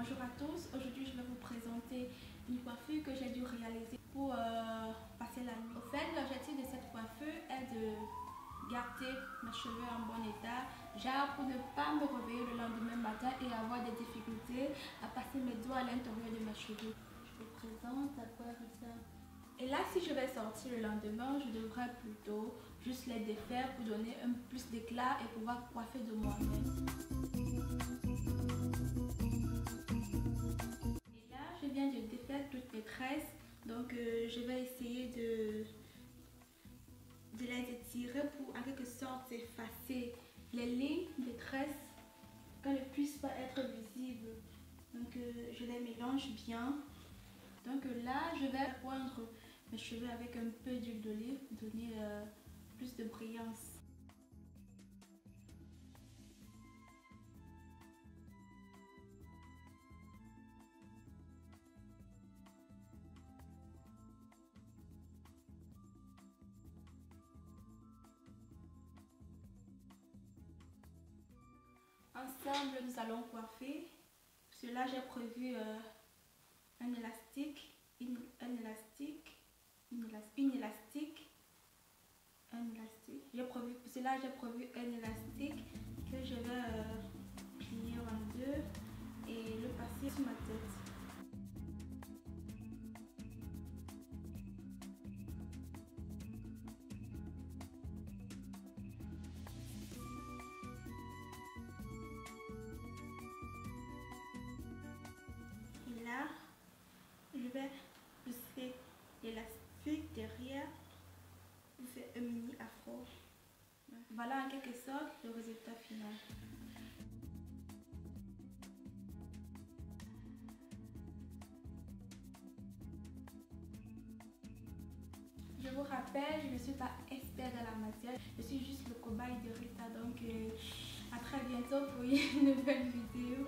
Bonjour à tous, aujourd'hui je vais vous présenter une coiffure que j'ai dû réaliser pour euh, passer la nuit. Au fait, l'objectif de cette coiffure est de garder mes cheveux en bon état, genre pour ne pas me réveiller le lendemain matin et avoir des difficultés à passer mes doigts à l'intérieur de mes cheveux. Je vous présente à quoi ressemble. Et là, si je vais sortir le lendemain, je devrais plutôt juste les défaire pour donner un plus d'éclat et pouvoir coiffer de moi-même. De défaire toutes mes tresses. Donc euh, je vais essayer de, les étirer pour en quelque sorte effacer les lignes de tresses qu'elles ne puissent pas être visibles. Donc euh, je les mélange bien. Donc là je vais poindre mes cheveux avec un peu d'huile d'olive pour donner euh, plus de brillance. Ensemble, nous allons coiffer. cela, j'ai prévu euh, un élastique, un élastique, une, élastique, un élastique. J'ai prévu, cela, j'ai prévu un élastique que je vais euh, plier en deux et le passer sur ma vais pousser l'élastique derrière pour faire un mini afro. Voilà en quelque sorte le résultat final. Je vous rappelle, je ne suis pas expert dans la matière, je suis juste le cobaye de Rita. Donc, euh, à très bientôt pour une nouvelle vidéo.